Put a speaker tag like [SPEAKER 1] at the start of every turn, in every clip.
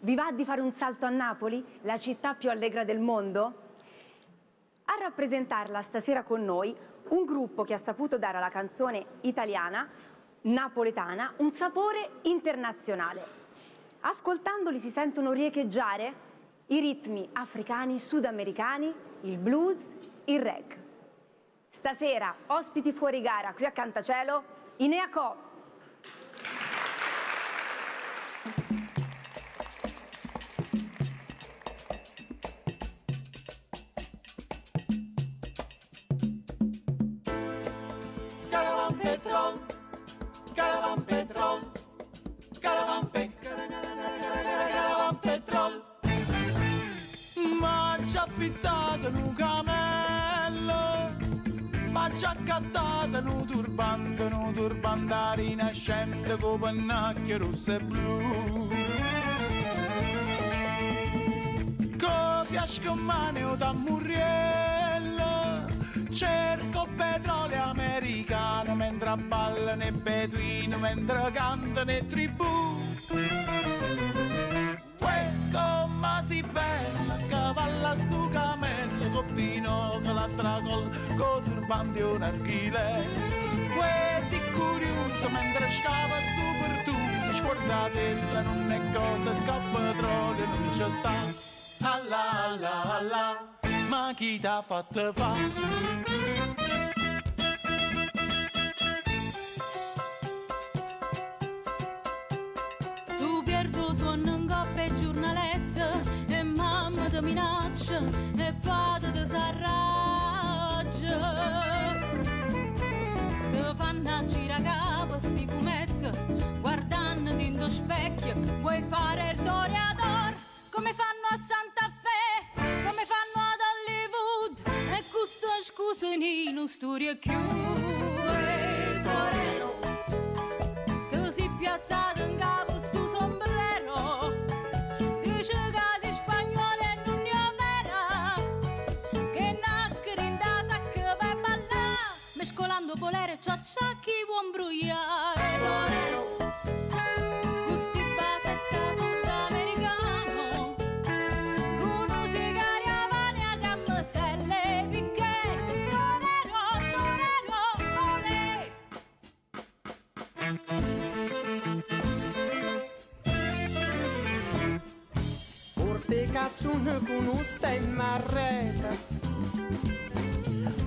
[SPEAKER 1] Vi va di fare un salto a Napoli, la città più allegra del mondo? A rappresentarla stasera con noi un gruppo che ha saputo dare alla canzone italiana, napoletana, un sapore internazionale. Ascoltandoli si sentono riecheggiare i ritmi africani, sudamericani, il blues, il reggae. Stasera, ospiti fuori gara qui a Cantacielo, Inea Co.
[SPEAKER 2] caravan petrol, caravan pe, caravan petrol. Ma ci ha affittato un camello, ma ci ha accattato un turbante, un turbante rinascente con pannacchie rosse e blu. Copia scommane da Murriello, petrolio americano mentre ballano i beduini, mentre cantano i tribù. Come si bella, cavalla stu camello, coppino che la tracol, con turbante un archile. Uè, si curioso mentre scava su per tu, si scordate, non è cosa a petrolio non c'è sta. Alla, alla, alla, ma chi t'ha fatto fa?
[SPEAKER 3] Sonno in coppa e e mamma ti minaccia e padre ti s'arraggia. Ti fanno girare capo sti fumetti guardando in lo specchio vuoi fare il toreador come fanno a Santa Fe come fanno ad Hollywood e questo scusa in storia più a gammaselle Picche Torero, torero, olè
[SPEAKER 4] Porte cazzone con un stemma a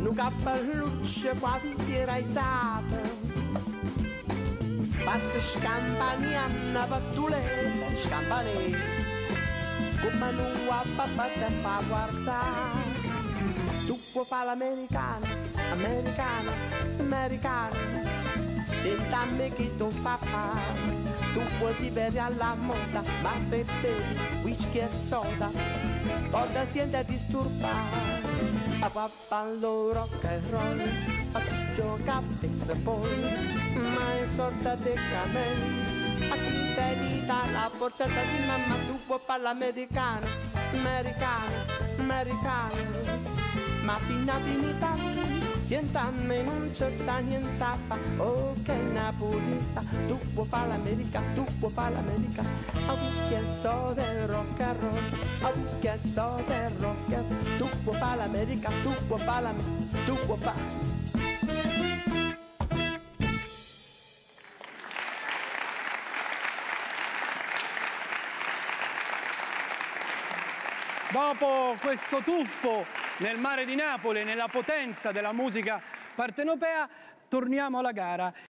[SPEAKER 4] nu ca păluce poate raizată. Pasă-și campania năvătule, șcampanii Cu mănua păpătă favoarta Tu cu pal american, american, american Sentami che tu fa fare Tu puoi vivere alla moda Ma se bevi whisky e soda Potrà siente disturbare? A papallo rock and roll A gioca baseball? Ma è sorta di camelli A chi dà la borsetta di mamma? Tu puoi fare l'americana Americana, americana ma si napi in Italia Sientame non c'è sta niente a fa. Oh che napolista Tu puoi fare l'America, tu puoi fare l'America. A whisky e soda e rock and roll. A whisky e soda e rock and roll. Tu puoi fare l'America, tu puoi fare l'America Tu puoi fare
[SPEAKER 5] Dopo questo tuffo nel mare di Napoli, nella potenza della musica partenopea, torniamo alla gara.